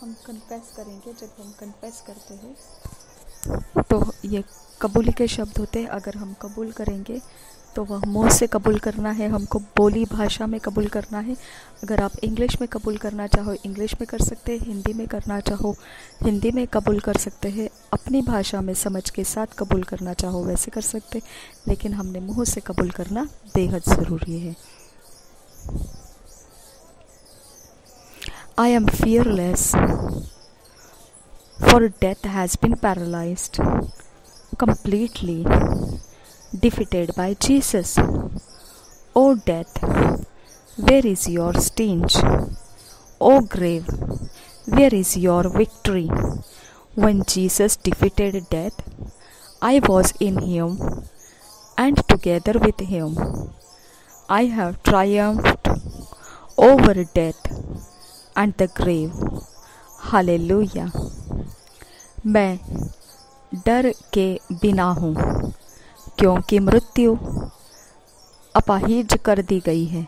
हम कन्फेस करेंगे, जब हम कन्फेस करते हैं। तो ये कबूली के शब्द होते हैं, अगर हम कबूल करेंगे तो वह मुँह से कबूल करना है, हमको बोली भाषा में कबूल करना है। अगर आप इंग्लिश में कबूल करना चाहो, इंग्लिश में कर सकते हैं, हिंदी में करना चाहो, हिंदी में कबूल कर सकते हैं, अपनी भाषा में समझ के साथ कबूल करना चाहो, वैसे कर सकते लेकिन हमने मुँह से कबूल करना बेहद ज़रूरी है। I am fearless, for death has been paralyzed, completely defeated by Jesus. O death, where is your stench? O grave, where is your victory? When Jesus defeated death, I was in him, and together with him, I have triumphed over death and the grave. Hallelujah. मैं डर के बिना हूँ, क्योंकि मृत्यु अपाहिज कर दी गई है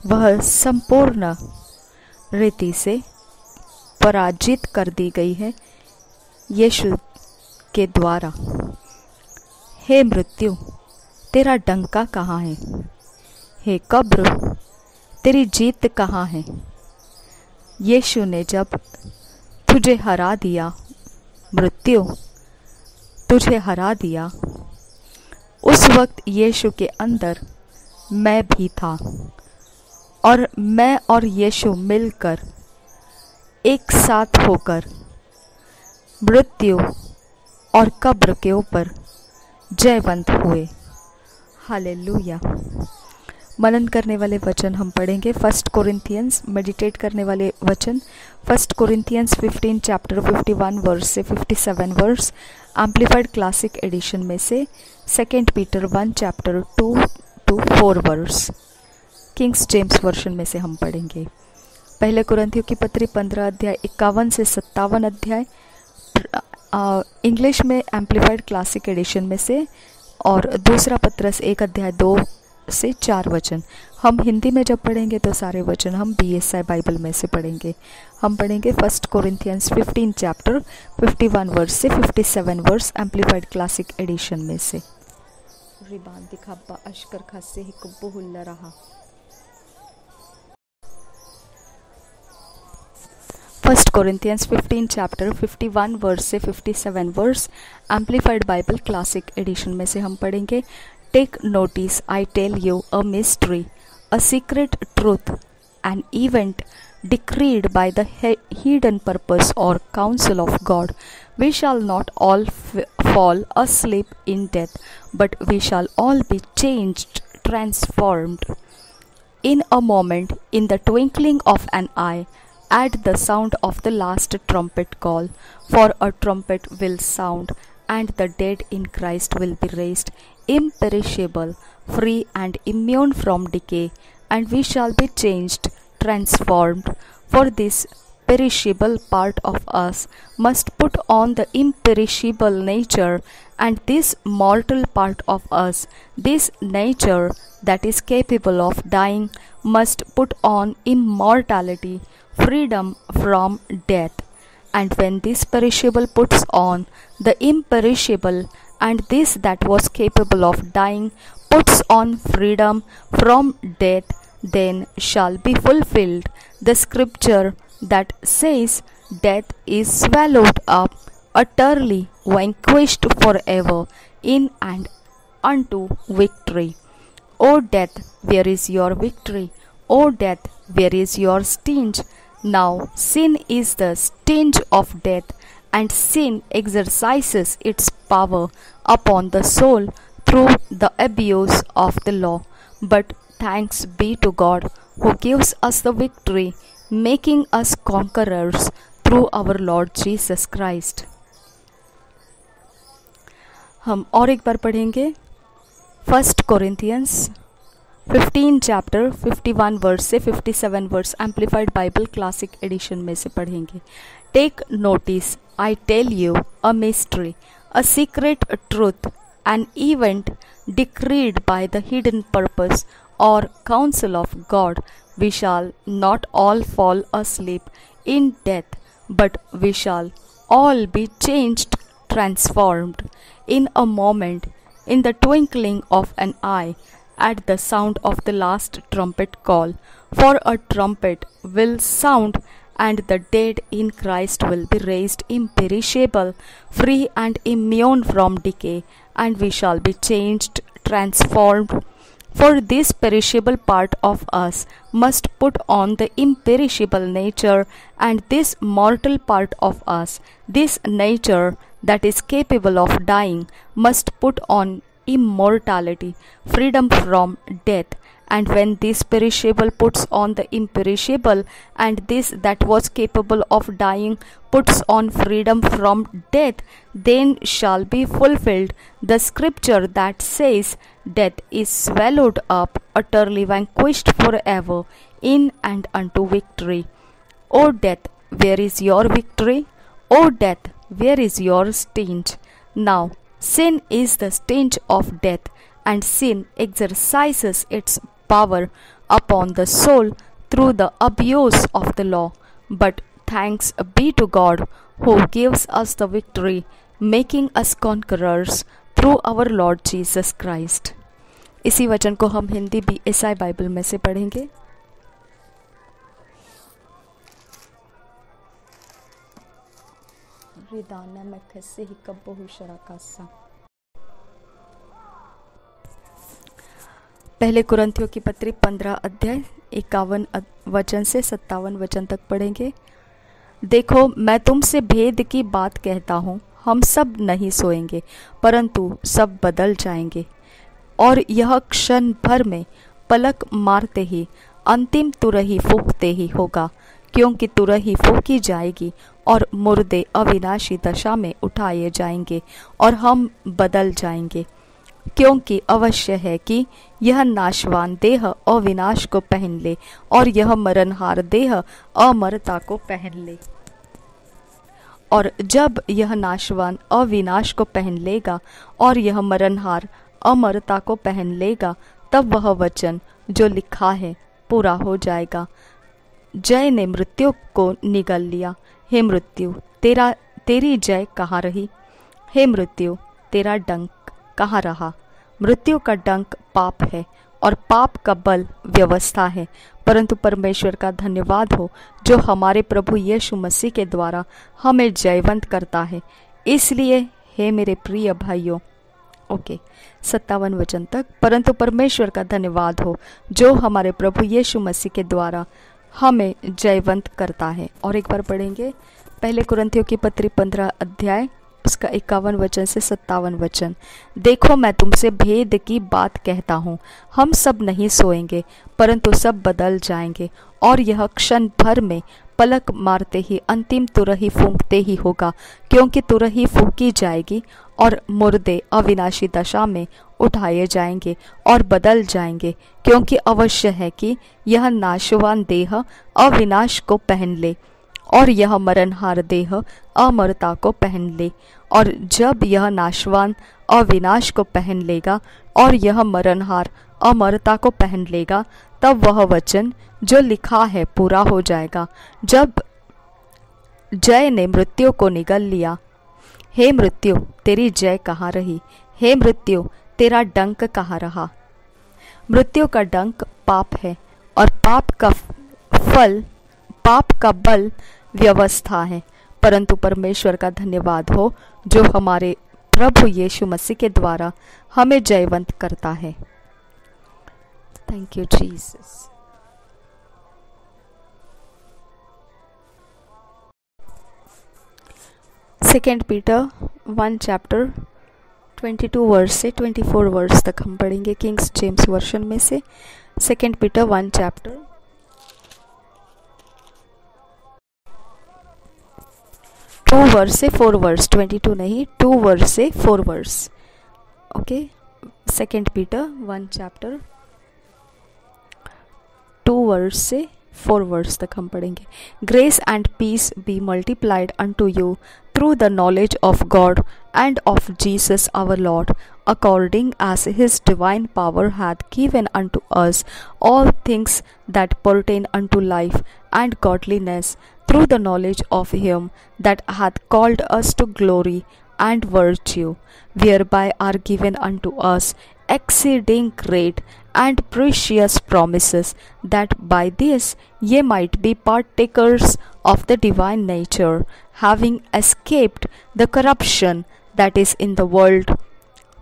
वह संपूर्ण रीति से पराजित कर दी गई है यीशु के द्वारा हे मृत्यु, तेरा डंका कहाँ है हे कब्र, तेरी जीत कहाँ है यीशु ने जब तुझे हरा दिया, मृत्यु तुझे हरा दिया, उस वक्त यीशु के अंदर मैं भी था और मैं और यीशु मिलकर एक साथ होकर मृत्यु और कब्र के ऊपर जयवंत हुए। हालेलुया। मनन करने वाले वचन हम पढ़ेंगे। फ़र्स्ट कोरिंथियंस मेडिटेट करने वाले वचन। फ़र्स्ट कोरिंथियंस 15 चैप्टर 51 वर्स से 57 वर्स एम्पलीफाइड क्लासिक एडिशन में से। Second Peter one chapter two to four verse King's James version में से हम पढ़ेंगे। पहले कुरंथियों की पत्री पंद्रह अध्याय, इक्यावन से सत्तावन अध्याय इंग्लिश में एम्पलीफाइड क्लासिक एडिशन में से, और दूसरा पत्रस एक अध्याय दो से चार वचन। हम हिंदी में जब पढ़ेंगे तो सारे वचन हम बी एस आई बाइबल में से पढ़ेंगे। हम पढ़ेंगे फ़र्स्ट कोरिंथियंस 15 चैप्टर 51 वर्स से 57 वर्स एम्पलीफाइड क्लासिक एडिशन में से। रिबान दिखाबा अशकर खासे ही कुब्बू हुल्ला रहा। फ़र्स्ट कोरिंथियंस 15 चैप्टर 51 वर्स से 57 verse amplified Bible classic edition में से हम पढ़ेंगे। Take notice, I tell you a mystery, a secret truth, an event decreed by the he- hidden purpose or counsel of God. We shall not all f- fall asleep in death, but we shall all be changed, transformed. In a moment, in the twinkling of an eye, at the sound of the last trumpet call, for a trumpet will sound, and the dead in Christ will be raised imperishable free and immune from decay, and we shall be changed, transformed. For this perishable part of us must put on the imperishable nature, and this mortal part of us, this nature that is capable of dying, must put on immortality, freedom from death. And when this perishable puts on the imperishable, and this that was capable of dying puts on freedom from death, then shall be fulfilled the scripture that says, Death is swallowed up, utterly vanquished forever, in and unto victory. O death, where is your victory? O death, where is your sting? Now sin is the sting of death, and sin exercises its power upon the soul through the abuse of the law. But thanks be to God who gives us the victory, making us conquerors through our Lord Jesus Christ. हम और एक बार पढ़ेंगे first Corinthians 15 chapter 51 verse से 57 verse amplified Bible classic edition में से पढ़ेंगे Take notice, I tell you a mystery, a secret truth, an event decreed by the hidden purpose or counsel of God. We shall not all fall asleep in death, but we shall all be changed, transformed in a moment, in the twinkling of an eye, at the sound of the last trumpet call. For a trumpet will sound, and the dead in Christ will be raised imperishable, free and immune from decay, and we shall be changed, transformed. For this perishable part of us must put on the imperishable nature, and this mortal part of us, this nature that is capable of dying, must put on immortality, freedom from death. And when this perishable puts on the imperishable, and this that was capable of dying puts on freedom from death, then shall be fulfilled the scripture that says, Death is swallowed up, utterly vanquished forever, in and unto victory. O death, where is your victory? O death, where is your stench? Now, sin is the stench of death, and sin exercises its power upon the soul through the abuse of the law. But thanks be to God who gives us the victory, making us conquerors through our Lord Jesus Christ इसी वचन को हम Hindi B S I Bible में से पढ़ेंगे पहले कुरंथियों की पत्री पंद्रह अध्याय, इक्यावन वचन से सत्तावन वचन तक पढ़ेंगे। देखो, मैं तुमसे भेद की बात कहता हूँ, हम सब नहीं सोएँगे, परंतु सब बदल जाएँगे। और यह क्षण भर में पलक मारते ही, अंतिम तुरही फूकते ही होगा, क्योंकि तुरही फूकी जाएगी और मुर्दे अविनाशी दशा में उठाए जाएँगे और हम बदल जाएँगे। क्योंकि अवश्य है कि यह नाशवान देह अविनाश को पहन ले और यह मरणहार देह अमरता को पहन ले। और जब यह नाशवान अविनाश को पहन लेगा और यह मरणहार अमरता को पहन लेगा, तब वह वचन जो लिखा है पूरा हो जाएगा। जय ने मृत्यु को निगल लिया। हे मृत्यु, तेरा, तेरी जय कहाँ रही? हे मृत्यु, तेरा डंक कहाँ रहा, मृत्यु का डंक पाप है और पाप का बल व्यवस्था है। परंतु परमेश्वर का धन्यवाद हो, जो हमारे प्रभु यीशु मसीह के द्वारा हमें जयवंत करता है। इसलिए, हे मेरे प्रिय भाइयों, ओके, सत्तावन वचन तक, परंतु परमेश्वर का धन्यवाद हो, जो हमारे प्रभु यीशु मसीह के द्वारा हमें जयवंत करता है। और एक बार पढ़ेंगे, पहले कुरंथियों की पत्री पंद्रह अध्याय उसका इक्यावन वचन से सत्तावन वचन। देखो, मैं तुमसे भेद की बात कहता हूँ। हम सब नहीं सोएँगे, परंतु सब बदल जाएँगे। और यह क्षण भर में पलक मारते ही, अंतिम तुरही फूंकते ही होगा, क्योंकि तुरही फूकी जाएगी और मुर्दे अविनाशी दशा में उठाए जाएँगे और बदल जाएँगे, क्योंकि अवश्य है कि यह नाशवान देह अविनाश को पहन ले। और यह मरणहार देह अमरता को पहन ले, और जब यह नाशवान अविनाश को पहन लेगा और यह मरणहार अमरता को पहन लेगा, तब वह वचन जो लिखा है पूरा हो जाएगा। जब जय ने मृत्यु को निगल लिया, हे मृत्यु, तेरी जय कहाँ रही? हे मृत्यु, तेरा डंक कहाँ रहा? मृत्यु का डंक पाप है, और पाप का फल पाप का बल व्यवस्था है। परंतु परमेश्वर का धन्यवाद हो, जो हमारे प्रभु यीशु मसीह के द्वारा हमें जयवंत करता है। Thank you Jesus second Peter one chapter 22 verse से 24 वर्स तक हम पढ़ेंगे किंग्स जेम्स वर्शन में से। Second Peter one chapter two verse से फोर वर्स ट्वेंटी टू नहीं, टू वर्स से four verse okay second Peter one chapter two verse से फोर वर्स तक हम पढ़ेंगे। Grace and peace be multiplied unto you through the knowledge of God and of Jesus our Lord according as his divine power hath given unto us all things that pertain unto life and godliness through the knowledge of him that hath called us to glory and virtue, whereby are given unto us exceeding great and precious promises, that by this ye might be partakers of the divine nature, having escaped the corruption that is in the world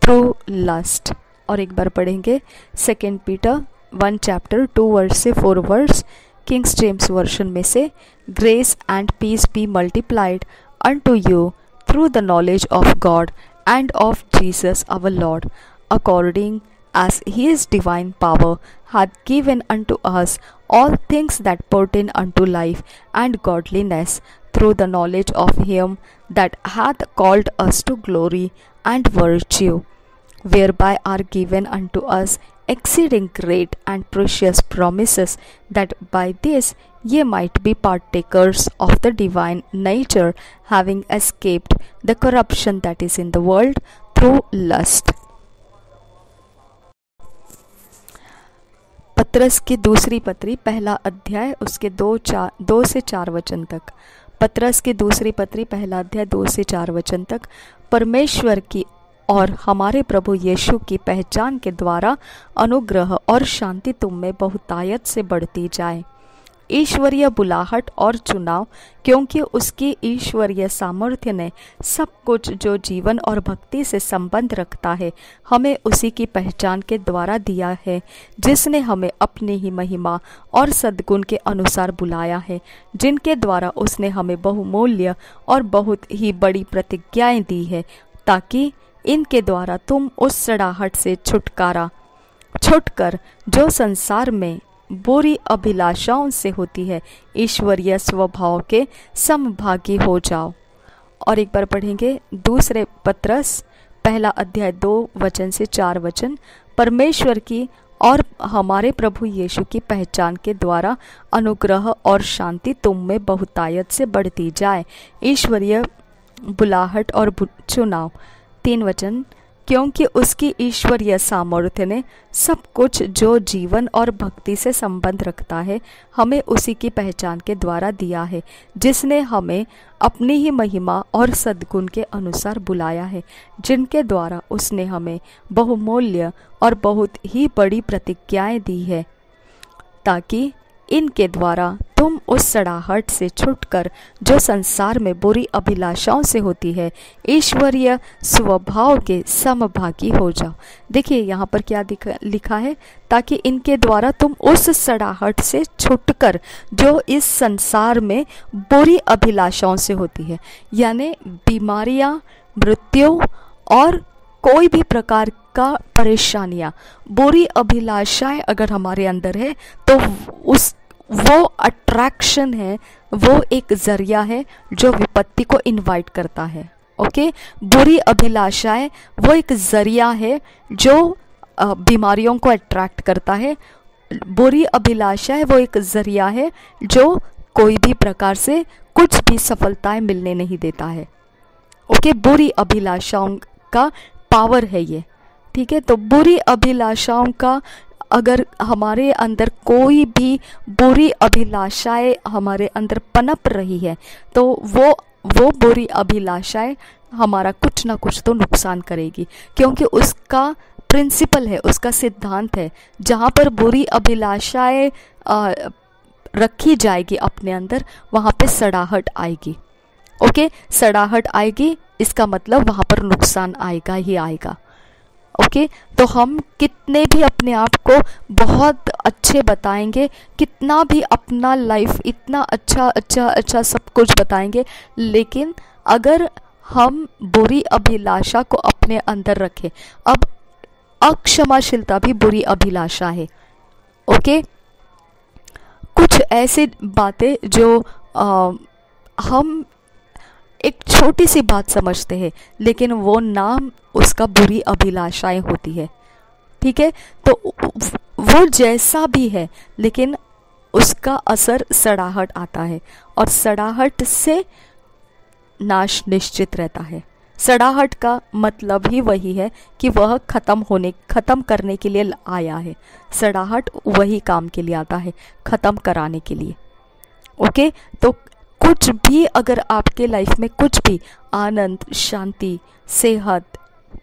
through lust. और एक बार पढ़ेंगे second Peter one chapter two verse से four verse King James Version may say, Grace and peace be multiplied unto you through the knowledge of God and of Jesus our Lord, according as his divine power hath given unto us all things that pertain unto life and godliness, through the knowledge of him that hath called us to glory and virtue, whereby are given unto us exceeding great and precious promises, that by this ye might be partakers of the divine nature, having escaped the corruption that is in the world through lust. पत्रस की दूसरी पत्री पहला अध्याय उसके दो चार दो से चार वचन तक पत्रस की दूसरी पत्री पहला अध्याय दो से चार वचन तक परमेश्वर की और हमारे प्रभु यीशु की पहचान के द्वारा अनुग्रह और शांति तुम में बहुतायत से बढ़ती जाए। ईश्वरीय बुलाहट और चुनाव, क्योंकि उसकी ईश्वरीय सामर्थ्य ने सब कुछ जो जीवन और भक्ति से संबंध रखता है, हमें उसी की पहचान के द्वारा दिया है, जिसने हमें अपनी ही महिमा और सद्गुण के अनुसार बुलाया है, जिनके द्वारा उसने हमें बहुमूल्य और बहुत ही बड़ी प्रतिज्ञाएँ दी है, ताकि इनके द्वारा तुम उस सड़ाहट से छुटकारा, छुटकर जो संसार में बुरी अभिलाषाओं से होती है, ईश्वरीय स्वभाव के समभागी हो जाओ। और एक बार पढ़ेंगे दूसरे पत्रस, पहला अध्याय दो वचन से चार वचन। परमेश्वर की और हमारे प्रभु यीशु की पहचान के द्वारा अनुग्रह और शांति तुम में बहुतायत से बढ़ती जाए। ईश्वरीय बुलाहट और चुनाव। तीन वचन, क्योंकि उसकी ईश्वरीय सामर्थ्य ने सब कुछ जो जीवन और भक्ति से संबंध रखता है, हमें उसी की पहचान के द्वारा दिया है, जिसने हमें अपनी ही महिमा और सद्गुण के अनुसार बुलाया है, जिनके द्वारा उसने हमें बहुमूल्य और बहुत ही बड़ी प्रतिज्ञाएँ दी है, ताकि इनके द्वारा तुम उस सड़ाहट से छुटकर, जो संसार में बुरी अभिलाषाओं से होती है, ईश्वरीय स्वभाव के समभागी हो जाओ। देखिए, यहाँ पर क्या लिखा है, ताकि इनके द्वारा तुम उस सड़ाहट से छुटकर, जो इस संसार में बुरी अभिलाषाओं से होती है, यानी बीमारियाँ, मृत्यु और कोई भी प्रकार का परेशानियाँ। बुरी अभिलाषाएँ अगर हमारे अंदर है तो उस वो अट्रैक्शन है, वो एक ज़रिया है जो विपत्ति को इनवाइट करता है ओके बुरी अभिलाषाएँ वो एक ज़रिया है जो बीमारियों को अट्रैक्ट करता है। बुरी अभिलाषा है वो एक ज़रिया है जो कोई भी प्रकार से कुछ भी सफलताएँ मिलने नहीं देता है ओके बुरी अभिलाषाओं का पावर है ये, ठीक है? तो बुरी अभिलाषाओं का अगर हमारे अंदर कोई भी बुरी अभिलाषाएँ हमारे अंदर पनप रही है तो वो वो बुरी अभिलाषाएँ हमारा कुछ ना कुछ तो नुकसान करेगी, क्योंकि उसका प्रिंसिपल है, उसका सिद्धांत है। जहाँ पर बुरी अभिलाषाएँ रखी जाएगी अपने अंदर, वहाँ पे सड़ाहट आएगी। ओके? सड़ाहट आएगी, इसका मतलब वहाँ पर नुकसान आएगा ही आएगा। ओके तो हम कितने भी अपने आप को बहुत अच्छे बताएँगे कितना भी अपना लाइफ इतना अच्छा अच्छा अच्छा सब कुछ बताएँगे लेकिन अगर हम बुरी अभिलाषा को अपने अंदर रखें अब अक्षमाशीलता भी बुरी अभिलाषा है। ओके कुछ ऐसी बातें जो आ, हम एक छोटी सी बात समझते हैं, लेकिन वो नाम उसका बुरी अभिलाषाएँ होती है। ठीक है? तो वो जैसा भी है, लेकिन उसका असर सड़ाहट आता है और सड़ाहट से नाश निश्चित रहता है। सड़ाहट का मतलब ही वही है कि वह खत्म होने, खत्म करने के लिए आया है। सड़ाहट वही काम के लिए आता है, खत्म कराने के लिए। ओके? तो कुछ भी अगर आपके लाइफ में कुछ भी, आनंद, शांति, सेहत,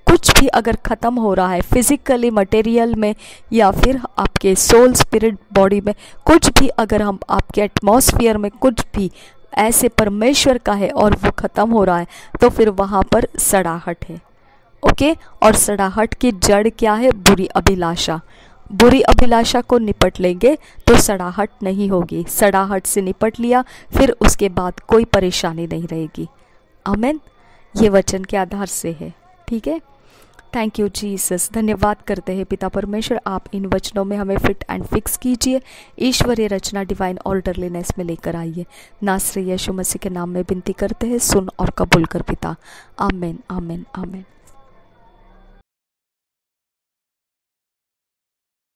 कुछ भी अगर ख़त्म हो रहा है फिजिकली मटेरियल में, या फिर आपके सोल स्पिरिट बॉडी में, कुछ भी अगर हम, आपके एटमॉस्फियर में कुछ भी ऐसे परमेश्वर का है और वो ख़त्म हो रहा है तो फिर वहाँ पर सड़ाहट है। ओके? और सड़ाहट की जड़ क्या है? बुरी अभिलाषा। बुरी अभिलाषा को निपट लेंगे तो सड़ाहट नहीं होगी। सड़ाहट से निपट लिया, फिर उसके बाद कोई परेशानी नहीं रहेगी। अमेन ये वचन के आधार से है। ठीक है? थैंक यू जीसस धन्यवाद करते हैं पिता परमेश्वर। आप इन वचनों में हमें फिट एंड फिक्स कीजिए। ईश्वरीय रचना डिवाइन ऑर्डरलीनेस में लेकर आइए। नासरी यीशु मसीह के नाम में विनती करते हैं, सुन और कबूल कर पिता। आमेन आमेन आमेन।